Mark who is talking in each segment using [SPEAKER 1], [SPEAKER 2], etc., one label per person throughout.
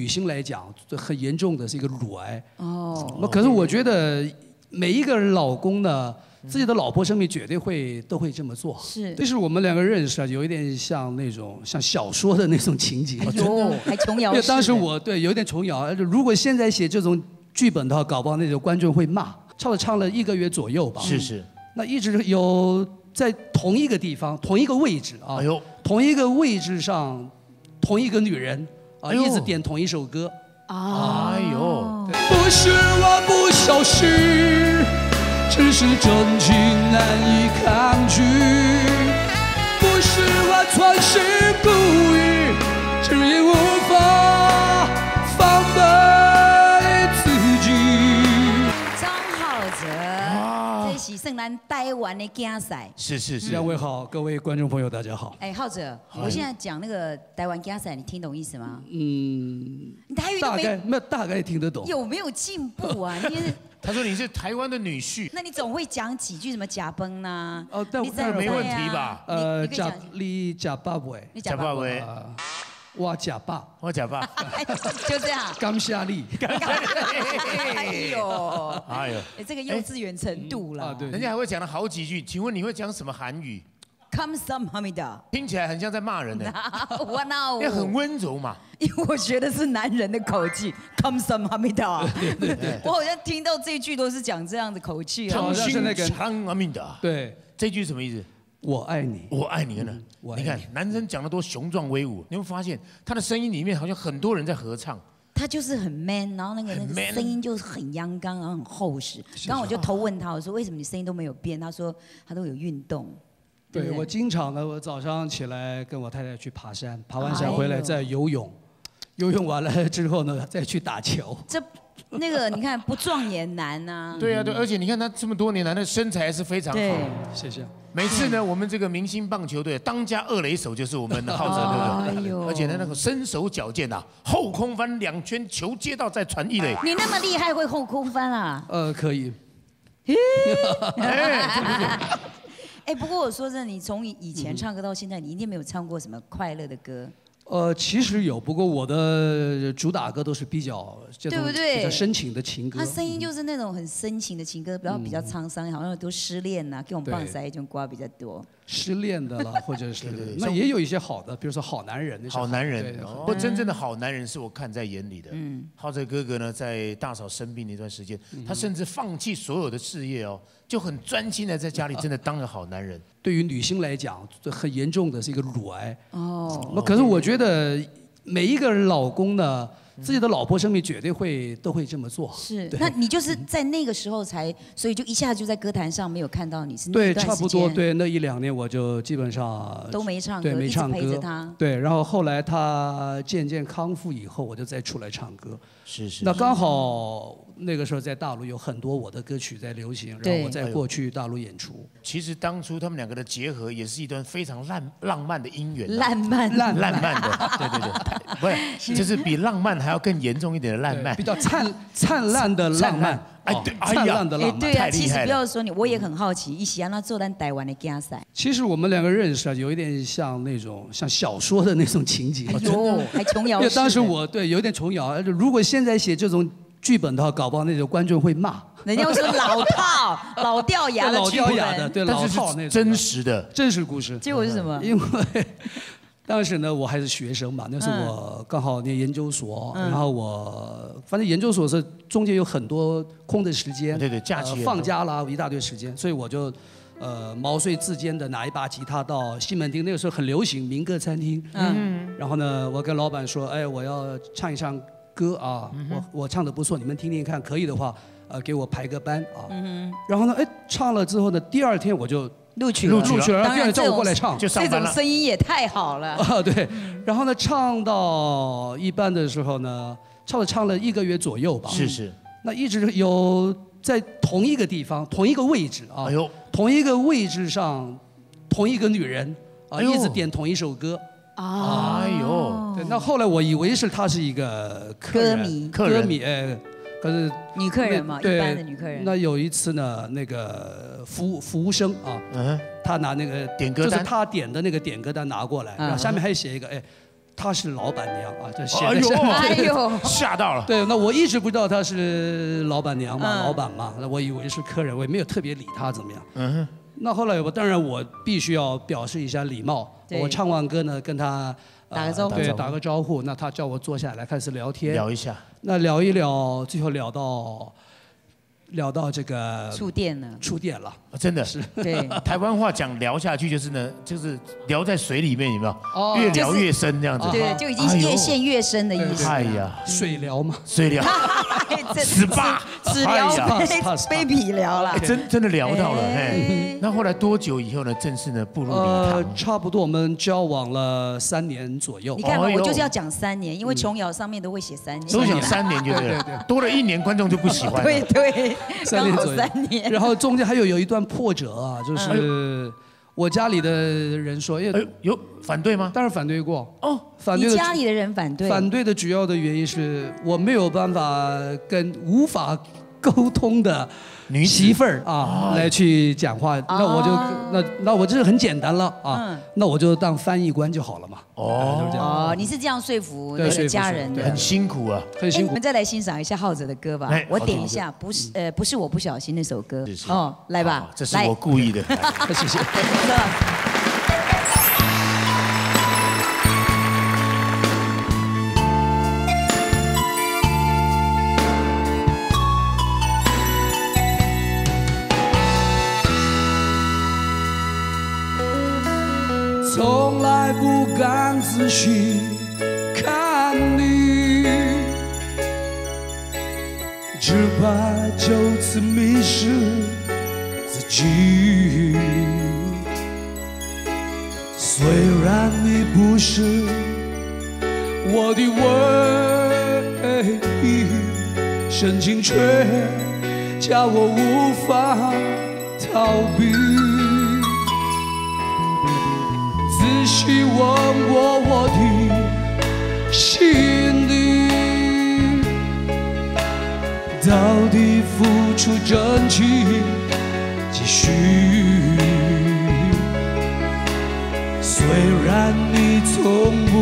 [SPEAKER 1] 女性来讲，这很严重的是一个乳癌。哦。那可是我觉得每一个老公呢，自己的老婆生病绝对会都会这么做。
[SPEAKER 2] 是。
[SPEAKER 1] 但是我们两个认识啊，有一点像那种像小说的那种情节。
[SPEAKER 2] 哦，还琼瑶。
[SPEAKER 1] 因为当时我对有点琼瑶，如果现在写这种剧本的话，搞不好那种观众会骂。唱了唱了一个月左右吧。
[SPEAKER 3] 是是。
[SPEAKER 1] 那一直有在同一个地方、同一个位置啊。哎呦。同一个位置上，同一个女人。啊，一直点同一首歌。
[SPEAKER 2] 哎呦，
[SPEAKER 1] 不是我不小心，只是真情难以抗拒。不是我存心故意，只因
[SPEAKER 2] 哲，这是圣诞台湾的竞赛。
[SPEAKER 3] 是是是。
[SPEAKER 1] 两位好，各位观众朋友大家好。
[SPEAKER 2] 哎，浩哲，我现在讲那个台湾竞赛，你听懂意思吗？
[SPEAKER 1] 嗯。
[SPEAKER 2] 你台语
[SPEAKER 1] 大概那大概听得懂。
[SPEAKER 2] 有没有进步啊？你是
[SPEAKER 3] 他说你是台湾的女婿，
[SPEAKER 2] 那你总会讲几句什么假崩呐？
[SPEAKER 1] 哦，但
[SPEAKER 3] 这没问题吧？
[SPEAKER 2] 呃，
[SPEAKER 1] 假你假爸爸，
[SPEAKER 2] 你
[SPEAKER 3] 假爸爸，
[SPEAKER 1] 我假爸，
[SPEAKER 3] 我假爸，
[SPEAKER 2] 就这样。
[SPEAKER 1] 刚下力，
[SPEAKER 2] 哎呦，哎呦，哎，这个幼稚园程度了。
[SPEAKER 1] 对，
[SPEAKER 3] 人家还会讲了好几句，请问你会讲什么韩语
[SPEAKER 2] ？Come some Hamida，
[SPEAKER 3] 听起来很像在骂人呢。
[SPEAKER 2] 我那
[SPEAKER 3] 也很温柔嘛。
[SPEAKER 2] 因为我学的是男人的口气，Come some Hamida。我好像听到这句都是讲这样的口气。
[SPEAKER 3] 好像是那个 Come Hamida。
[SPEAKER 1] 对，
[SPEAKER 3] 这句什么意思？
[SPEAKER 1] 我爱你，
[SPEAKER 3] 我爱你呢。你看男生讲的多雄壮威武，你会发现他的声音里面好像很多人在合唱。
[SPEAKER 2] 他就是很 man，然后那个那个声音就是很阳刚，然后很厚实。刚刚我就偷问他，我说为什么你声音都没有变？他说他都有运动。
[SPEAKER 1] 对，我经常呢，我早上起来跟我太太去爬山，爬完山回来再游泳，游泳完了之后呢，再去打球。
[SPEAKER 2] 这那个你看不壮也难呐。
[SPEAKER 3] 对啊，对，而且你看他这么多年来那身材是非常好。
[SPEAKER 1] 谢谢。
[SPEAKER 3] 每次呢，我们这个明星棒球队当家二垒手就是我们的浩哲，对不对？而且呢，那个身手矫健啊，后空翻两圈球接到再传一垒。
[SPEAKER 2] 你那么厉害会后空翻啊？
[SPEAKER 1] 呃，可以。
[SPEAKER 2] 哎，不过我说真的，你从以前唱歌到现在，你一定没有唱过什么快乐的歌。
[SPEAKER 1] 呃，其实有，不过我的主打歌都是比较
[SPEAKER 2] 对不对？
[SPEAKER 1] 比较深情的情歌。
[SPEAKER 2] 他声音就是那种很深情的情歌，比较比较沧桑，好像都失恋呐，给我们放塞一种歌比较多。
[SPEAKER 1] 失恋的了，或者是 那也有一些好的，比如说好男人。
[SPEAKER 3] 好男人，不过真正的好男人是我看在眼里的。嗯，浩哲哥哥呢，在大嫂生病那段时间，他甚至放弃所有的事业哦，就很专心的在家里，真的当个好男人。
[SPEAKER 1] 对于女性来讲，这很严重的是一个乳癌。哦，那可是我觉得每一个老公呢。自己的老婆生病，绝对会都会这么做。
[SPEAKER 2] 是，那你就是在那个时候才，所以就一下就在歌坛上没有看到你是
[SPEAKER 1] 对，差不多对那一两年我就基本上
[SPEAKER 2] 都没唱
[SPEAKER 1] 歌，没唱
[SPEAKER 2] 歌。
[SPEAKER 1] 对，然后后来他渐渐康复以后，我就再出来唱歌。
[SPEAKER 3] 是是。
[SPEAKER 1] 那刚好那个时候在大陆有很多我的歌曲在流行，然后我在过去大陆演出。
[SPEAKER 3] 其实当初他们两个的结合也是一段非常浪浪漫的姻缘。
[SPEAKER 2] 浪漫
[SPEAKER 1] 浪
[SPEAKER 3] 浪漫的，对对对，不是，就是比浪漫还要更严重一点的浪漫，
[SPEAKER 1] 比较灿灿烂的浪漫。
[SPEAKER 3] 哎对，灿烂的浪漫，
[SPEAKER 2] 对啊，其实不要说你，我也很好奇，一起让他做咱台湾的竞赛。
[SPEAKER 1] 其实我们两个认识啊，有一点像那种像小说的那种情节。
[SPEAKER 2] 哦，还琼瑶。
[SPEAKER 1] 因为当时我对有点琼瑶，如果现在写这种剧本的话，搞不好那种观众会骂。
[SPEAKER 2] 人家说老套、老掉牙的剧
[SPEAKER 1] 本，对老套那种。
[SPEAKER 3] 真实的，
[SPEAKER 1] 真实故事。
[SPEAKER 2] 结果是什么？
[SPEAKER 1] 因为当时呢，我还是学生嘛，那是我刚好念研究所，然后我反正研究所是中间有很多空的时间，
[SPEAKER 3] 对对，假期
[SPEAKER 1] 放假啦，一大堆时间，所以我就呃毛遂自荐的拿一把吉他到西门町，那个时候很流行民歌餐厅，嗯，然后呢，我跟老板说，哎，我要唱一唱歌啊，我我唱的不错，你们听听看，可以的话。呃，给我排个班啊，然后呢，哎，唱了之后呢，第二天我就
[SPEAKER 2] 录取
[SPEAKER 1] 录取了，
[SPEAKER 2] 当然
[SPEAKER 1] 叫我过来唱，
[SPEAKER 3] 就上这
[SPEAKER 2] 种声音也太好了。
[SPEAKER 1] 啊，对，然后呢，唱到一半的时候呢，唱了唱了一个月左右吧，
[SPEAKER 3] 是是，
[SPEAKER 1] 那一直有在同一个地方，同一个位置啊，哎呦，同一个位置上，同一个女人啊，一直点同一首歌，
[SPEAKER 2] 啊，哎
[SPEAKER 1] 呦，对，那后来我以为是她是一个
[SPEAKER 2] 歌迷，
[SPEAKER 1] 歌迷，哎。可是
[SPEAKER 2] 女客人嘛，一般的女客人。
[SPEAKER 1] 那有一次呢，那个服务服务生啊，嗯他拿那个
[SPEAKER 3] 点歌
[SPEAKER 1] 单，就是他点的那个点歌单拿过来，然后下面还写一个哎，她是老板娘啊，这写的是。
[SPEAKER 2] 哎呦，
[SPEAKER 3] 吓到了。
[SPEAKER 1] 对，那我一直不知道她是老板娘嘛，
[SPEAKER 2] 嗯
[SPEAKER 1] 老板嘛，那我以为是客人，我也没有特别理她怎么样。嗯哼。那后来我当然我必须要表示一下礼貌，我唱完歌呢跟她。呃
[SPEAKER 2] 打个招呼。
[SPEAKER 1] 对，
[SPEAKER 3] 打
[SPEAKER 1] 个招呼。那他叫我坐下来开始聊天，
[SPEAKER 3] 聊一下，
[SPEAKER 1] 那聊一聊，最后聊到聊到这个
[SPEAKER 2] 触电了，
[SPEAKER 1] 触电了。
[SPEAKER 3] 啊真的？
[SPEAKER 1] 是。
[SPEAKER 2] 对，
[SPEAKER 3] 台湾话讲聊下去就是呢，就是聊在水里面，有没有？
[SPEAKER 1] 哦
[SPEAKER 3] 越聊越深这样子。
[SPEAKER 2] 对，就已经是越陷越深的意思。
[SPEAKER 3] 哎呀，
[SPEAKER 1] 水疗嘛，
[SPEAKER 3] 水聊，
[SPEAKER 2] 这
[SPEAKER 3] SPA
[SPEAKER 2] 只聊
[SPEAKER 3] 哎呀
[SPEAKER 1] SPA
[SPEAKER 2] baby 聊了
[SPEAKER 3] 哎。真真的聊到了，
[SPEAKER 2] 哎
[SPEAKER 3] 哎。那后来多久以后呢？正式呢步入礼
[SPEAKER 1] 呃，
[SPEAKER 3] 堂？
[SPEAKER 1] 差不多我们交往了三年左右
[SPEAKER 2] 你。看我就是要讲三年，因为琼瑶上面都会写三年。
[SPEAKER 3] 都讲三年就对了，多了一年观众就不喜欢
[SPEAKER 2] 对。对，刚好
[SPEAKER 1] 三年左右
[SPEAKER 2] 三年。
[SPEAKER 1] 然后中间还有有一段破折啊，就是我家里的人说，
[SPEAKER 3] 哎，有反对吗？
[SPEAKER 1] 当然反对过，
[SPEAKER 3] 哦，
[SPEAKER 1] 反对的
[SPEAKER 2] 家里的人反对，
[SPEAKER 1] 反对的主要的原因是我没有办法跟无法沟通的
[SPEAKER 3] 女
[SPEAKER 1] 媳妇儿啊来去讲话，那我就那那我就是很简单了啊
[SPEAKER 2] 嗯，
[SPEAKER 1] 那我就当翻译官就好了嘛，
[SPEAKER 3] 哦。
[SPEAKER 2] 哦，你是这样说服那个家人的。
[SPEAKER 3] 很辛苦啊。
[SPEAKER 2] 哎，
[SPEAKER 1] 很辛苦。
[SPEAKER 2] 我们。再来欣赏一下浩哲的歌吧，我点一下，不是呃，不是我不小心那首歌。哦，来吧，
[SPEAKER 3] 这是我故意的。
[SPEAKER 1] 谢谢。从来不敢仔细看你，只怕就此迷失自己。虽然你不是我的唯一，深情却叫我无法逃避。仔细问过我的心底，到底付出真情几许？虽然你从不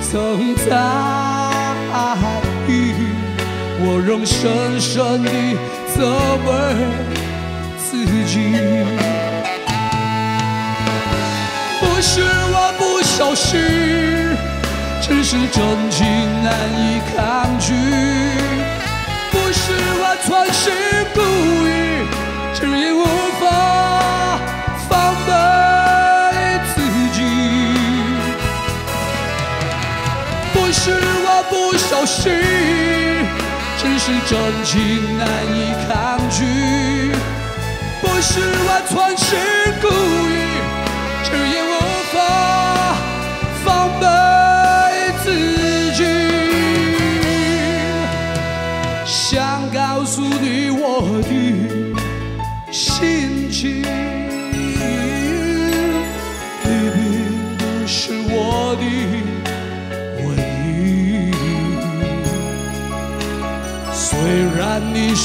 [SPEAKER 1] 曾在意，我仍深深地责备自己。不小心，只是真情难以抗拒。不是我存心故意，只因无法防备自己。不是我不小心，只是真情难以抗拒。不是我存心故意，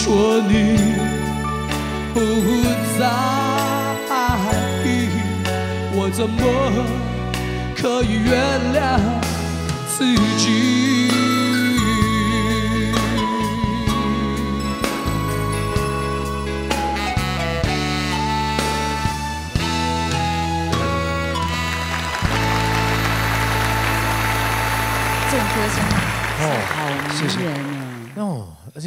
[SPEAKER 1] 说你不在意，我怎么可以原谅自己？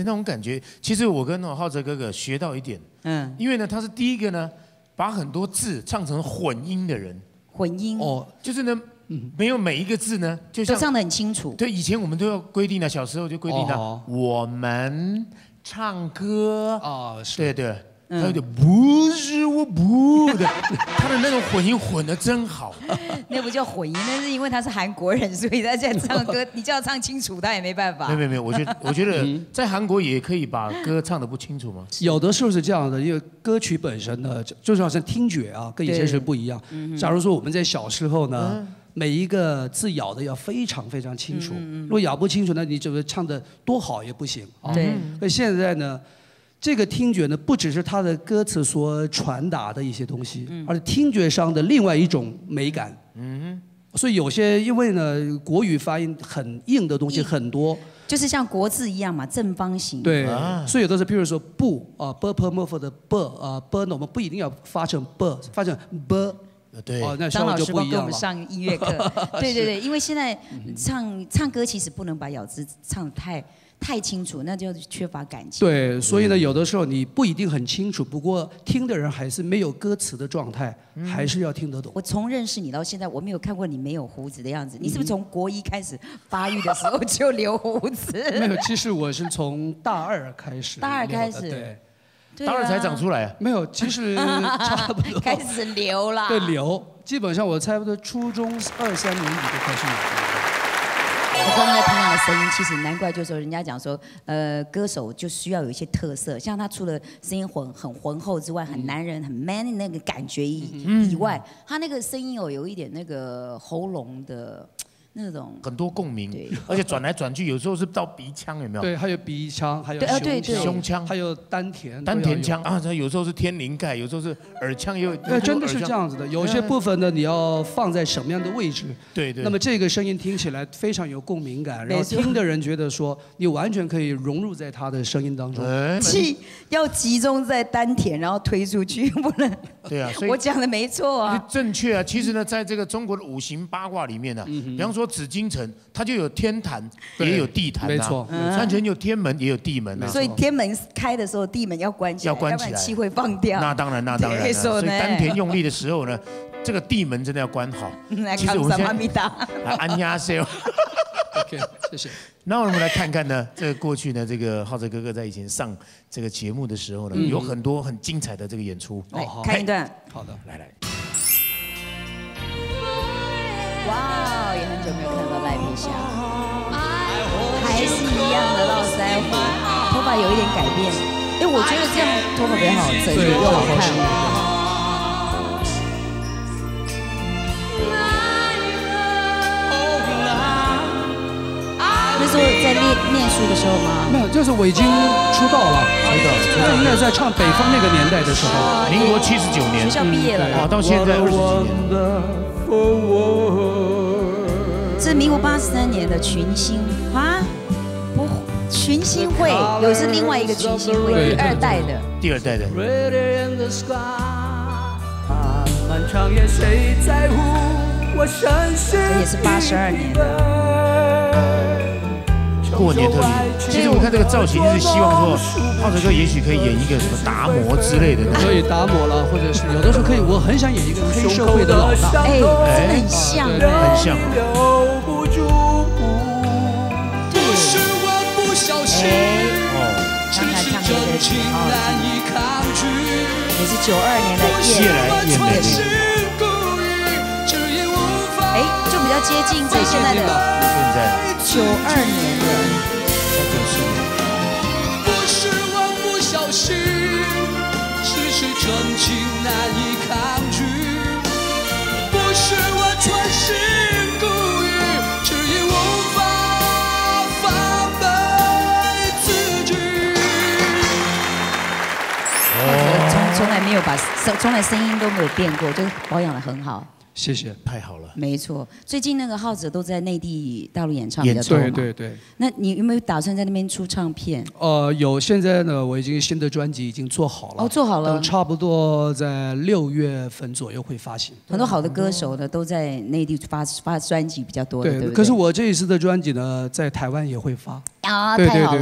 [SPEAKER 3] 那种感觉，其实我跟浩哲哥哥学到一点，
[SPEAKER 2] 嗯，
[SPEAKER 3] 因为呢，他是第一个呢，把很多字唱成混音的人，
[SPEAKER 2] 混音
[SPEAKER 1] 哦，
[SPEAKER 3] 就是呢，没有每一个字呢，就像
[SPEAKER 2] 都唱的很清楚。
[SPEAKER 3] 对以前我们都要规定的，小时候就规定的，
[SPEAKER 1] 哦
[SPEAKER 3] 我们唱歌，
[SPEAKER 1] 哦，是。
[SPEAKER 3] 对对，
[SPEAKER 2] 嗯
[SPEAKER 3] 他有点不是我不的，他的那种混音混的真好，
[SPEAKER 2] 那不叫混音，那是因为他是韩国人，所以他在唱歌，你叫他唱清楚，他也没办法。
[SPEAKER 3] 没有。没有没有，我觉得 我觉得在韩国也可以把歌唱的不清楚吗？
[SPEAKER 1] 有的时候是这样的，因为歌曲本身呢，就就是好像听觉啊，跟以前是不一样。假如说我们在小时候呢，每一个字咬的要非常非常清楚，如果咬不清楚，那你就是唱的多好也不行啊。
[SPEAKER 2] 对，
[SPEAKER 1] 所以现在呢，这个听觉呢，不只是它的歌词所传达的一些东西，而是听觉上的另外一种美感。嗯所以有些因为呢国语发音很硬的东西很多，
[SPEAKER 2] 就是像国字一样嘛，正方形。
[SPEAKER 1] 对
[SPEAKER 3] 啊，
[SPEAKER 1] 所以有的是，譬如说不啊，b p m f 的 b 啊 b 呢，我们不一定要发成 b，发成 b，
[SPEAKER 3] 呃对，
[SPEAKER 1] 哦，那效
[SPEAKER 2] 张老师帮给我。们上音乐课，对对对，因为现在唱唱歌其实不能把咬字唱得太太清楚，那就缺乏感情。
[SPEAKER 1] 对，所以呢，有的时候你不一定很清楚，不过听的人还是没有歌词的状态，还是要听得懂。
[SPEAKER 2] 我从认识你到现在，我没有看过你没有胡子的样子。你是不是从国一开始发育的时候就留胡子？
[SPEAKER 1] 没有，其实我是从大二开始留的，
[SPEAKER 2] 大二开始
[SPEAKER 1] 对，
[SPEAKER 2] 对啊
[SPEAKER 3] 当然才长出来啊。
[SPEAKER 1] 没有，其实差不多
[SPEAKER 2] 开始留了。
[SPEAKER 1] 对留，基本上我差不多初中二三年级就开始有。
[SPEAKER 2] 我刚刚在听他的声音，其实难怪，就是说人家讲说，呃，歌手就需要有一些特色，像他除了声音浑很浑厚之外，很男人、很 man 的那个感觉以、以外，他那个声音哦，有一点那个喉咙的那种。
[SPEAKER 3] 很多共鸣，而且转来转去，有时候是到鼻腔，有没有？
[SPEAKER 1] 对，还有鼻腔，还有
[SPEAKER 2] 对啊对对
[SPEAKER 1] 胸腔
[SPEAKER 3] 胸腔
[SPEAKER 1] 还有丹田，
[SPEAKER 3] 丹田腔。啊，它有时候是天灵盖，有时候是耳腔，也有。
[SPEAKER 1] 对，真的是这。样子的。有些部分呢，你要放在什么样的位置？
[SPEAKER 3] 对对。
[SPEAKER 1] 那么这个声音听起来非常有共鸣感，然后听的人觉得说，你完全可以融入在他的声音当中。
[SPEAKER 3] 哎，
[SPEAKER 2] 气要集中在丹田，然后推出去，不能。
[SPEAKER 3] 对啊，所以
[SPEAKER 2] 我讲的没错啊。
[SPEAKER 3] 正确啊。其实呢，在这个中国的五行八卦里面呢，比方说紫禁城，它就有天坛，也有地坛啊。
[SPEAKER 1] 没错
[SPEAKER 3] 三泉有天门，也有地门啊。
[SPEAKER 2] 所以天门开的时候，地门要关起来，
[SPEAKER 3] 要关起来
[SPEAKER 2] 气会放掉。
[SPEAKER 3] 那当然，那当然所以丹田用力的时候呢，这个地门真的要关好。
[SPEAKER 2] 来看萨
[SPEAKER 3] 其实我们现在
[SPEAKER 2] 玛米达。
[SPEAKER 3] 啊，安压 s
[SPEAKER 1] OK，谢谢。
[SPEAKER 3] 那我们来看看呢，这个过去呢，这个浩哲哥哥在以前上这个节目的时候呢，
[SPEAKER 1] 嗯
[SPEAKER 3] 有很多很精彩的这个演出。
[SPEAKER 2] 来
[SPEAKER 1] 哦好
[SPEAKER 2] 看一段。
[SPEAKER 1] 好的。
[SPEAKER 3] 来来，
[SPEAKER 2] 哇，也很久没有看到赖皮虾，还是一样的络腮胡，头发有一点改变。哎，我觉得这样头发比较好整，
[SPEAKER 1] 对
[SPEAKER 2] 又好看时候在念念书的时候吗？
[SPEAKER 1] 没有，就是我已经出道了，出道，出道，应该在唱《北方》那个年代的时候。
[SPEAKER 3] 民国七十九年。
[SPEAKER 2] 学，校毕业了。
[SPEAKER 3] 到现在二十几年，
[SPEAKER 2] 这是民国八十三年的群星。啊，不，群星会有是另外一个群星会，第二代的。
[SPEAKER 3] 第二代的。
[SPEAKER 2] 这也是八十二年的
[SPEAKER 3] 过年特别。其实我看这个造型，就是希望说，浩哲哥也许可以演一个什么达摩之类的。
[SPEAKER 1] 可以达摩了，或者是有的时候可以，我很想演一个黑社会的老大。
[SPEAKER 2] 哎，真的很像
[SPEAKER 1] 对
[SPEAKER 3] 很
[SPEAKER 2] 哎。
[SPEAKER 3] 像。
[SPEAKER 2] 哎，
[SPEAKER 3] 哦，
[SPEAKER 2] 刚才唱歌的时候，
[SPEAKER 1] 难以抗拒。
[SPEAKER 2] 也是九二年的
[SPEAKER 3] 夜
[SPEAKER 2] 夜，
[SPEAKER 3] 来艳美丽，
[SPEAKER 2] 较接近在现在的
[SPEAKER 3] 现在
[SPEAKER 2] 九二年的。
[SPEAKER 3] 在九十年。
[SPEAKER 1] 不是我不小心，只是真情难以抗拒。不是我存心故意，只因无法防备自己。
[SPEAKER 2] 从从来没有把声，从来声音都没有变过，就是保养的很好。
[SPEAKER 1] 谢谢。
[SPEAKER 3] 太好了，
[SPEAKER 2] 没错，最近那个浩子都在内地、大陆演唱比较多嘛。
[SPEAKER 1] 对对对，
[SPEAKER 2] 那你有没有打算在那边出唱片？
[SPEAKER 1] 呃，有现在呢，我已经新的专辑已经做好了，
[SPEAKER 2] 哦，做好了
[SPEAKER 1] 等。差不多在六月份左右会发行。
[SPEAKER 2] 很多好的歌手呢都在内地发发专辑比较多的，对不对？
[SPEAKER 1] 可是我这一次的专辑呢，在台湾也会发。
[SPEAKER 2] 啊，
[SPEAKER 1] 对对对
[SPEAKER 2] 太好了。